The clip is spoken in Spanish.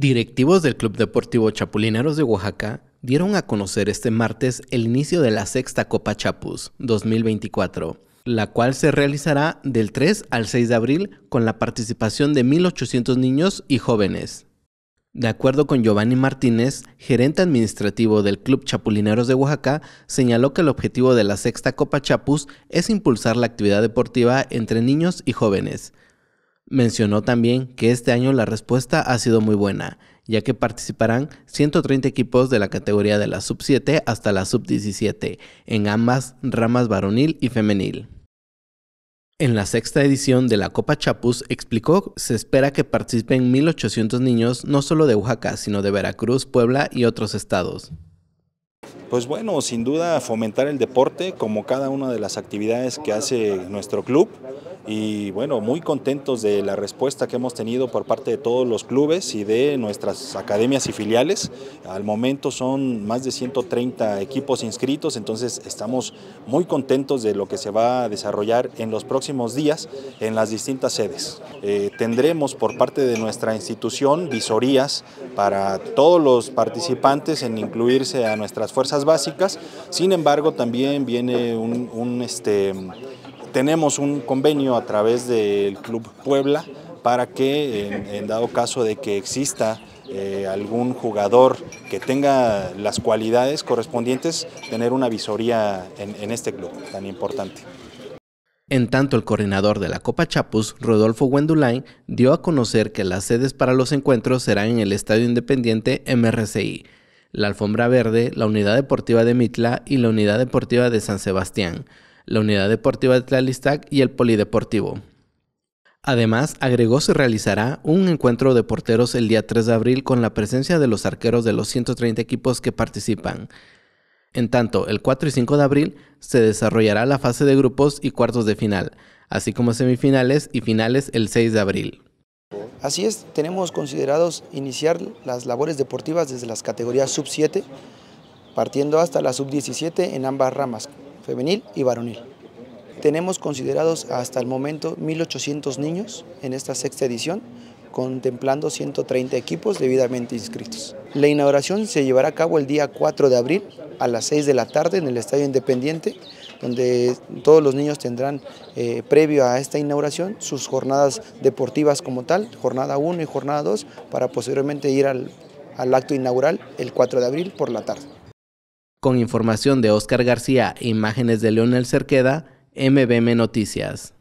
Directivos del Club Deportivo Chapulineros de Oaxaca dieron a conocer este martes el inicio de la sexta Copa Chapus 2024, la cual se realizará del 3 al 6 de abril con la participación de 1.800 niños y jóvenes. De acuerdo con Giovanni Martínez, gerente administrativo del Club Chapulineros de Oaxaca, señaló que el objetivo de la sexta Copa Chapus es impulsar la actividad deportiva entre niños y jóvenes. Mencionó también que este año la respuesta ha sido muy buena, ya que participarán 130 equipos de la categoría de la sub-7 hasta la sub-17, en ambas ramas varonil y femenil. En la sexta edición de la Copa Chapus explicó se espera que participen 1.800 niños no solo de Oaxaca, sino de Veracruz, Puebla y otros estados. Pues bueno, sin duda fomentar el deporte como cada una de las actividades que hace nuestro club y bueno, muy contentos de la respuesta que hemos tenido por parte de todos los clubes y de nuestras academias y filiales. Al momento son más de 130 equipos inscritos, entonces estamos muy contentos de lo que se va a desarrollar en los próximos días en las distintas sedes. Eh, tendremos por parte de nuestra institución visorías para todos los participantes en incluirse a nuestras fuerzas básicas, sin embargo también viene un, este, tenemos un convenio a través del Club Puebla para que en, dado caso de que exista eh, algún jugador que tenga las cualidades correspondientes, tener una visoría en, este club tan importante. En tanto, el coordinador de la Copa Chapus, Rodolfo Wendulain, dio a conocer que las sedes para los encuentros serán en el Estadio Independiente MRCI, la Alfombra Verde, la Unidad Deportiva de Mitla y la Unidad Deportiva de San Sebastián la Unidad Deportiva de Tlalistac y el Polideportivo. Además, agregó se realizará un encuentro de porteros el día 3 de abril con la presencia de los arqueros de los 130 equipos que participan. En tanto, el 4 y 5 de abril se desarrollará la fase de grupos y cuartos de final, así como semifinales y finales el 6 de abril. Así es, tenemos considerados iniciar las labores deportivas desde las categorías sub-7, partiendo hasta la sub-17 en ambas ramas, femenil y varonil. Tenemos considerados hasta el momento 1.800 niños en esta sexta edición, contemplando 130 equipos debidamente inscritos. La inauguración se llevará a cabo el día 4 de abril a las 6 de la tarde en el Estadio Independiente, donde todos los niños tendrán, eh, previo a esta inauguración, sus jornadas deportivas como tal, jornada 1 y jornada 2, para posteriormente ir al, al acto inaugural el 4 de abril por la tarde. Con información de Oscar García e imágenes de Leonel Cerqueda, MBM Noticias.